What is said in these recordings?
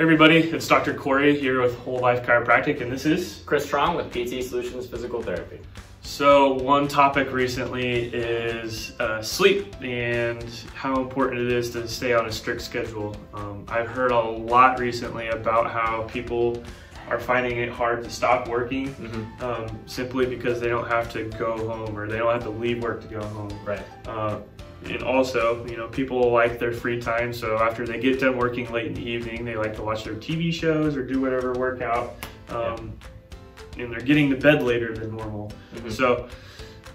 everybody, it's Dr. Corey here with Whole Life Chiropractic, and this is Chris Truong with PT Solutions Physical Therapy. So, one topic recently is uh, sleep and how important it is to stay on a strict schedule. Um, I've heard a lot recently about how people are finding it hard to stop working Mm-hmm. um, simply because they don't have to go home or they don't have to leave work to go home. Right. Uh, and also, you know, people like their free time. So after they get done working late in the evening, they like to watch their TV shows or do whatever workout. Um, And they're getting to bed later than normal. Mhm. So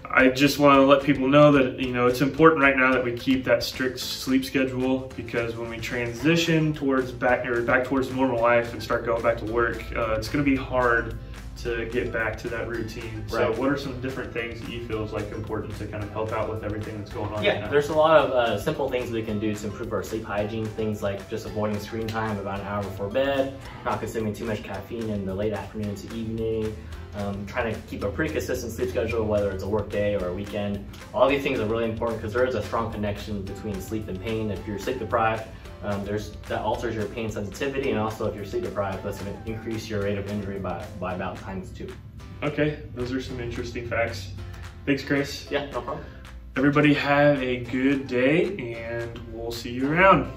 I just want to let people know that, you know, it's important right now that we keep that strict sleep schedule because when we transition towards back or back towards normal life and start going back to work, uh, it's going to be hard to get back to that routine. So what are some different things that you feel is like important to kind of help out with everything that's going on Yeah, now? there's a lot of uh, simple things we can do to improve our sleep hygiene. Things like just avoiding screen time about an hour before bed, not consuming too much caffeine in the late afternoon to evening, um, trying to keep a pretty consistent sleep schedule, whether it's a work day or a weekend. All these things are really important because there is a strong connection between sleep and pain. If you're sleep deprived, um, there's that alters your pain sensitivity, and also if you're sleep deprived, that's going to increase your rate of injury by, by about times two. Okay, those are some interesting facts. Thanks, Chris. Yeah, no problem. Everybody have a good day and we'll see you around.